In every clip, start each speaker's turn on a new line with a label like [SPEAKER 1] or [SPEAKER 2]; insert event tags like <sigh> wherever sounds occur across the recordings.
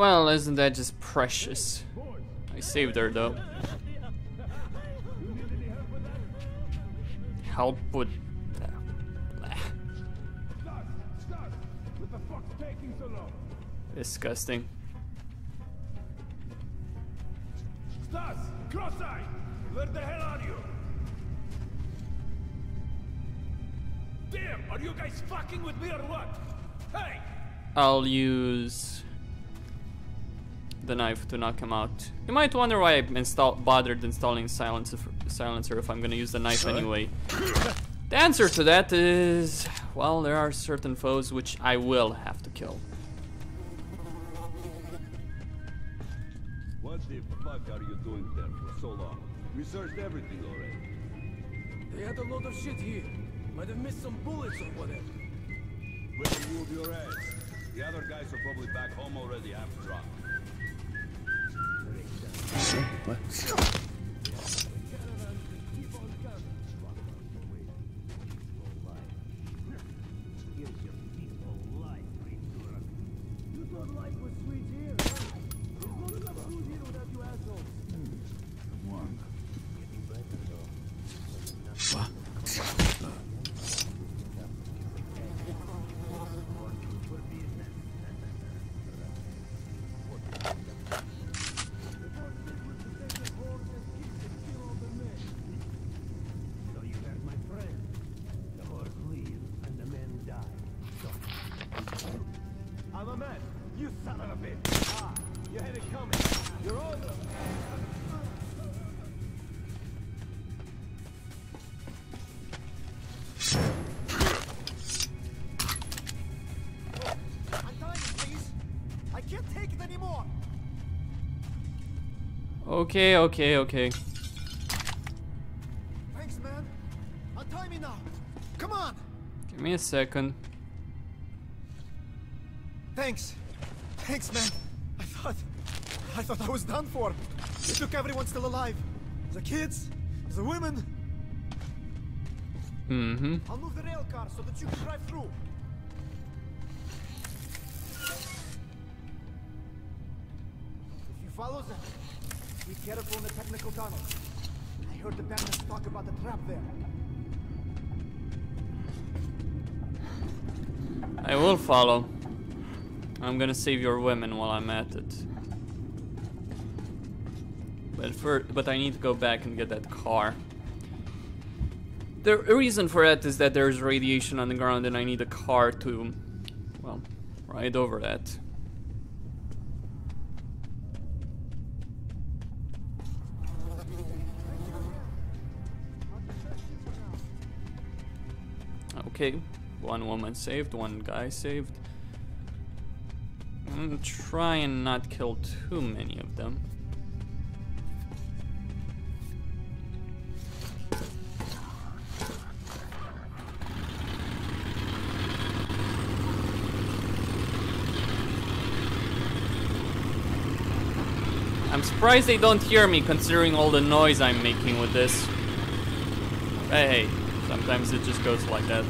[SPEAKER 1] Well, isn't that just precious? I saved her though. Help with. Disgusting.
[SPEAKER 2] Stas, cross-eye! Where the hell are you? Damn, are you guys fucking with me or what? Hey!
[SPEAKER 1] I'll use the knife to knock him out. You might wonder why I install bothered installing silencer silencer if I'm gonna use the knife anyway. The answer to that is, well, there are certain foes which I will have to kill.
[SPEAKER 3] What the fuck are you doing there for so long? We searched everything already.
[SPEAKER 4] They had a lot of shit here. Might have missed some bullets or whatever.
[SPEAKER 3] Well, move your ass. The other guys are probably back home already half drunk.
[SPEAKER 5] So I'm a man. You son of a bitch. Ah, you had it coming. You're all
[SPEAKER 6] Untie me, please. I can't take it anymore.
[SPEAKER 1] Okay, okay, okay.
[SPEAKER 6] Thanks, man. Untie me now. Come on.
[SPEAKER 1] Give me a second.
[SPEAKER 6] Thanks. Thanks, man. I thought, I thought I was done for. You took everyone still alive. The kids, the women.
[SPEAKER 1] Mm-hmm.
[SPEAKER 6] I'll move the rail car so that you can drive through. If you follow them, be careful in the technical tunnel. I heard the bandits talk about the trap there.
[SPEAKER 1] I will follow. I'm gonna save your women while I'm at it. But for but I need to go back and get that car. The reason for that is that there's radiation on the ground and I need a car to, well, ride over that. Okay, one woman saved, one guy saved. I'm gonna try and not kill too many of them. I'm surprised they don't hear me considering all the noise I'm making with this. But hey, sometimes it just goes like that.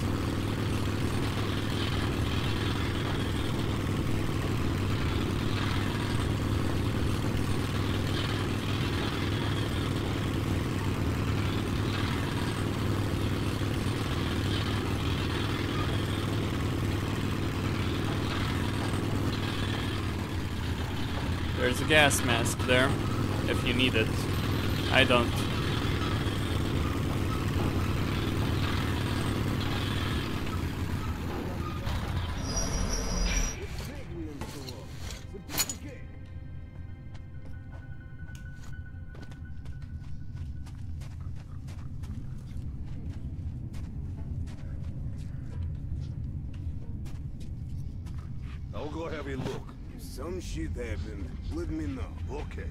[SPEAKER 1] There's a gas mask there, if you need it. I don't.
[SPEAKER 3] I'll go have a look.
[SPEAKER 7] Some shit happened, know, okay?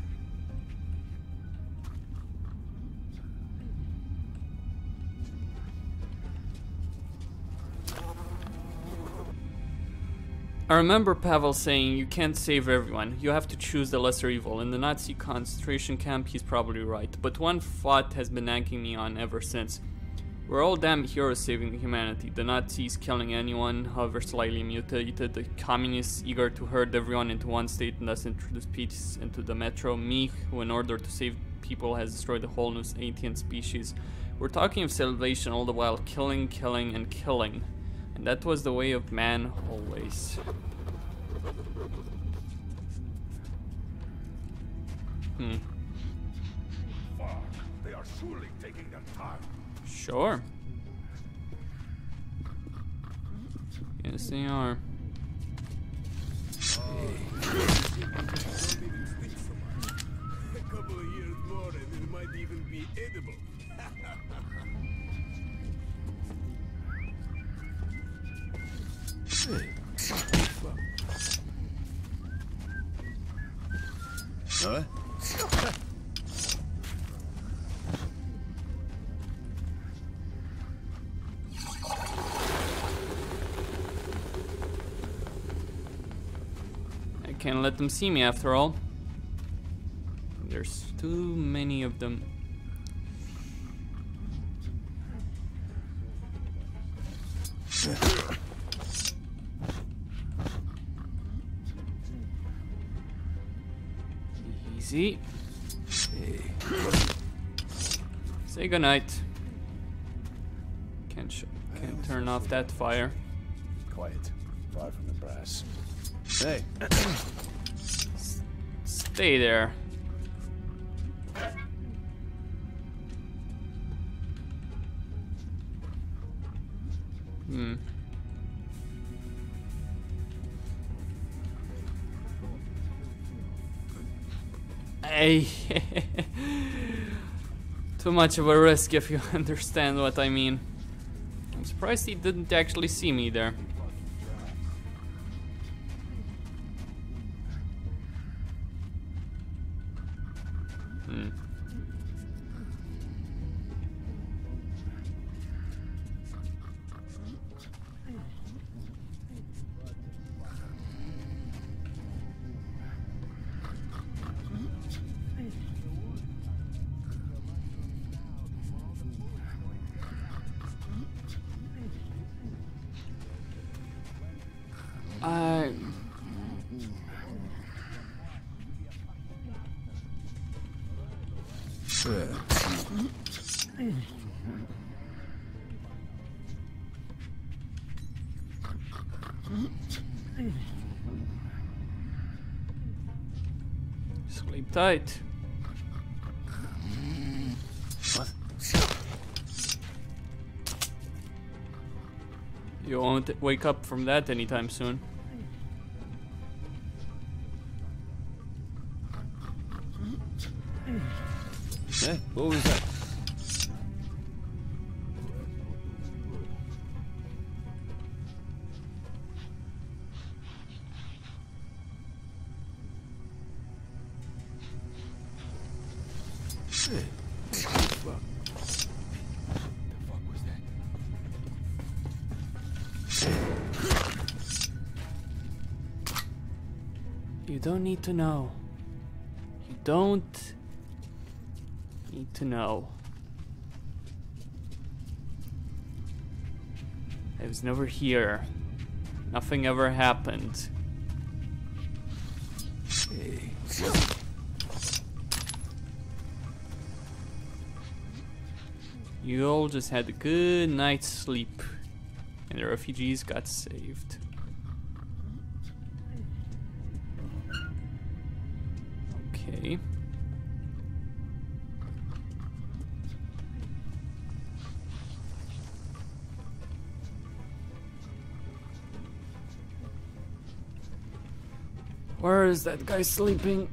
[SPEAKER 1] I remember Pavel saying you can't save everyone, you have to choose the lesser evil. In the Nazi concentration camp, he's probably right, but one thought has been nagging me on ever since. We're all damn heroes saving humanity. The Nazis killing anyone, however slightly mutated. The communists eager to herd everyone into one state and thus introduce peace into the metro. Me, who in order to save people has destroyed the whole new sentient species. We're talking of salvation all the while killing, killing, and killing. And that was the way of man always. Hmm.
[SPEAKER 7] Fuck. They are surely taking their time.
[SPEAKER 1] Sure. Yes, they are.
[SPEAKER 7] A
[SPEAKER 1] let them see me after all. There's too many of them. Easy. Say goodnight. Can't sh can't turn off that fire.
[SPEAKER 3] Quiet. Far from the brass. Hey,
[SPEAKER 1] Stay there. Hmm. Hey. <laughs> Too much of a risk if you <laughs> understand what I mean. I'm surprised he didn't actually see me there. I sleep tight. You won't wake up from that anytime soon.
[SPEAKER 3] Hey, what was that?
[SPEAKER 1] Don't need to know. You don't need to know. I was never here. Nothing ever happened.
[SPEAKER 3] Hey,
[SPEAKER 1] You all just had a good night's sleep, and the refugees got saved. Where is that guy sleeping?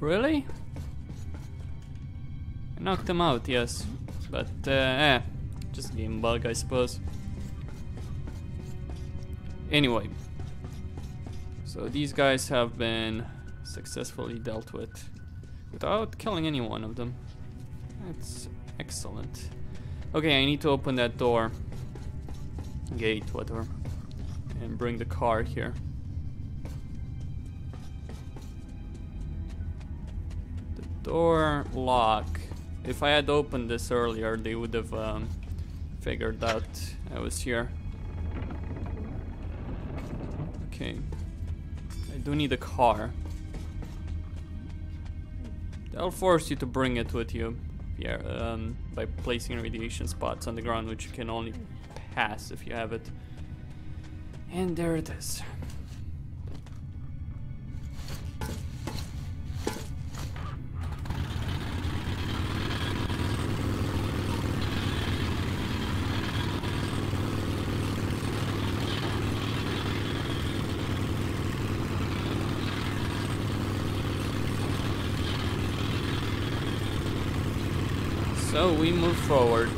[SPEAKER 1] Really? I knocked him out, yes. But, uh, eh, just game bug, I suppose. Anyway. So these guys have been successfully dealt with without killing any one of them. That's excellent. Okay, I need to open that door. Gate, whatever. And bring the car here. The door lock. If I had opened this earlier, they would have um, figured out I was here. Okay. I do need a car. They'll force you to bring it with you. Yeah, um, by placing radiation spots on the ground, which you can only pass if you have it. And there it is. So we move forward.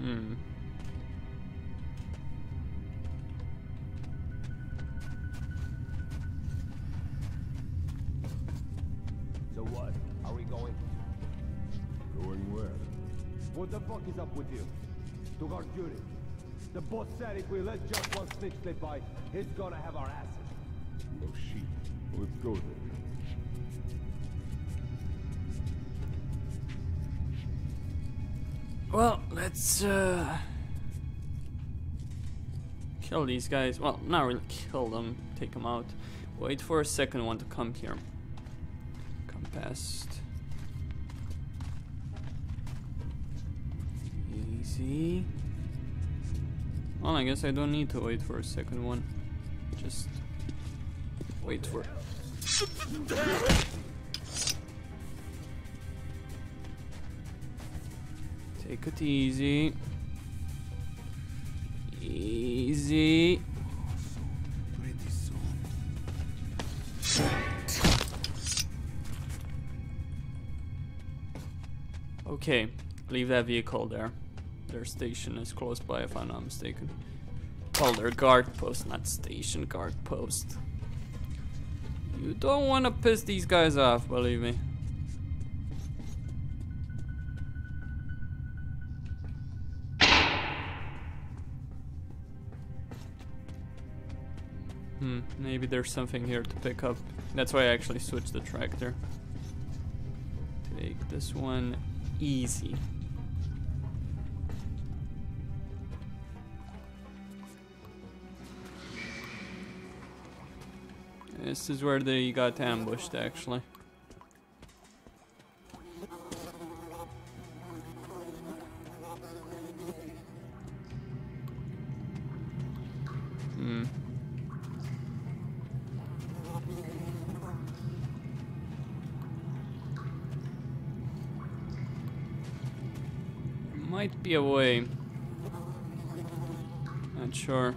[SPEAKER 1] Hmm.
[SPEAKER 5] So what? Are we going?
[SPEAKER 3] Going where?
[SPEAKER 5] What the fuck is up with you? Took our duty. The boss said if we let just one snitch slip by, he's gonna have our asses.
[SPEAKER 3] No shit. Let's go then.
[SPEAKER 1] Well, let's uh kill these guys. Well, not really kill them, take them out. Wait for a second one to come here. Come past. Easy. Well, I guess I don't need to wait for a second one. Just wait for. Take it easy. Easy. Okay, leave that vehicle there. Their station is close by, if I'm not mistaken. Well, their guard post, not station, guard post. You don't want to piss these guys off, believe me. Hmm, maybe there's something here to pick up. That's why I actually switched the tractor. Take this one easy. This is where they got ambushed, actually. Hmm. Might be a way. Not sure.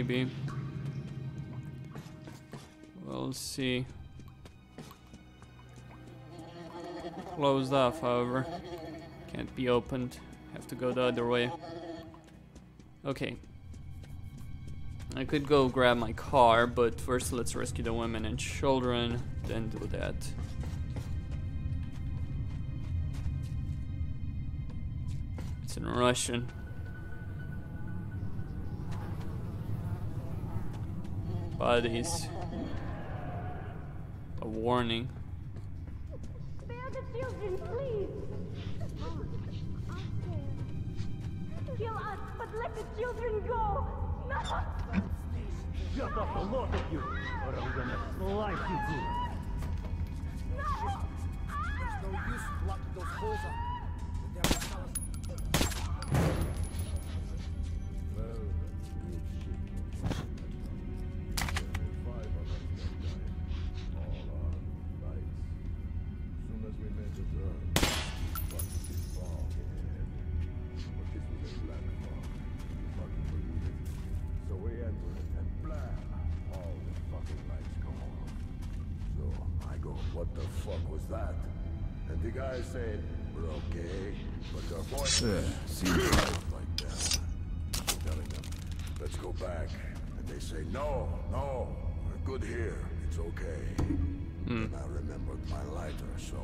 [SPEAKER 1] Maybe. We'll see. Closed off, however. Can't be opened. Have to go the other way. Okay. I could go grab my car, but first let's rescue the women and children, then do that. It's in Russian. Bodies. A warning.
[SPEAKER 8] Spare the children, please! Kill us, but let the children go! No!
[SPEAKER 5] Shut up, the lot of you, or I'm gonna slice you through.
[SPEAKER 8] No!
[SPEAKER 6] No use blocking those holes up.
[SPEAKER 3] What the fuck was that? And the guy said, We're okay, but their voices seem to sound like them. I'm telling them, let's go back. And they say, no, no, we're good here. It's okay. Hmm. And I remembered my lighter, so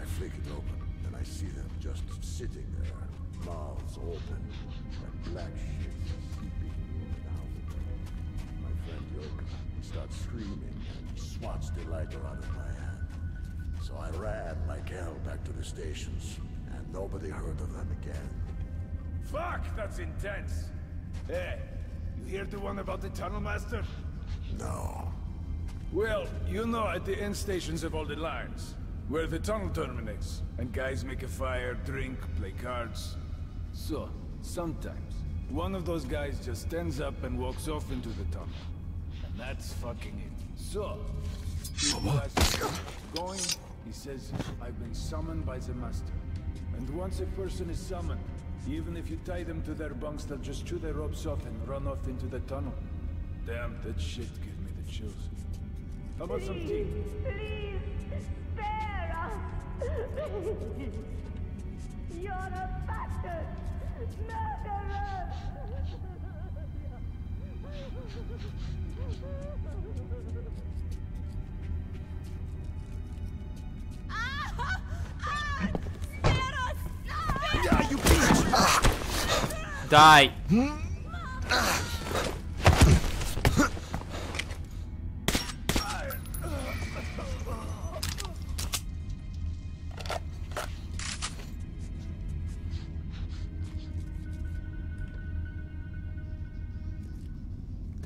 [SPEAKER 3] I flick it open, and I see them just sitting there, mouths open, and black shit seeping in and out. My friend Yoka, he starts screaming, and he swats the lighter out of my hand. So I ran like hell back to the stations, and nobody heard of them again.
[SPEAKER 2] Fuck, that's intense. Hey, you hear the one about the tunnel master?
[SPEAKER 3] No.
[SPEAKER 2] Well, you know at the end stations of all the lines, where the tunnel terminates, and guys make a fire, drink, play cards. So, sometimes, one of those guys just stands up and walks off into the tunnel. And that's fucking it. So, people him, going, he says, I've been summoned by the master. And once a person is summoned, even if you tie them to their bunks, they'll just chew their ropes off and run off into the tunnel. Damn, that shit gave me the chills. How about some tea?
[SPEAKER 8] Please, spare us! You're a bastard! Murderer!
[SPEAKER 1] Die.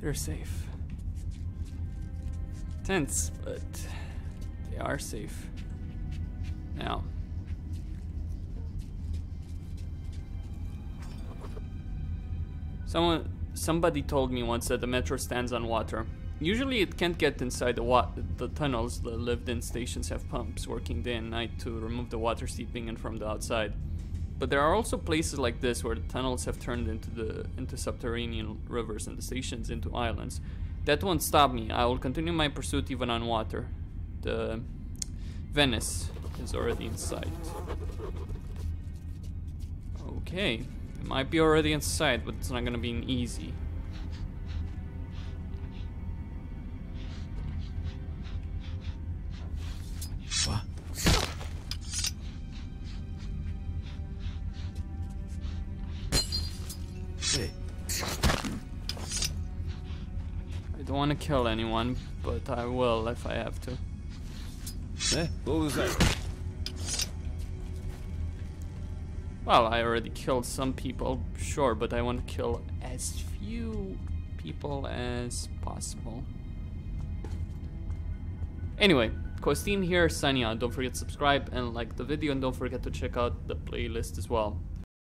[SPEAKER 1] They're safe. Tense, but they are safe. Now. Someone, somebody told me once that the metro stands on water. Usually it can't get inside the the tunnels. The lived-in stations have pumps working day and night to remove the water seeping in from the outside. But there are also places like this where the tunnels have turned into the into subterranean rivers and the stations into islands. That won't stop me. I will continue my pursuit even on water. The Venice is already in sight. Okay, it might be already inside, but it's not gonna be an easy. I don't want to kill anyone, but I will if I have to.
[SPEAKER 7] Eh? What was that?
[SPEAKER 1] Well, I already killed some people, sure, but I want to kill as few people as possible. Anyway, Costin here, signing out. Don't forget to subscribe and like the video, and don't forget to check out the playlist as well.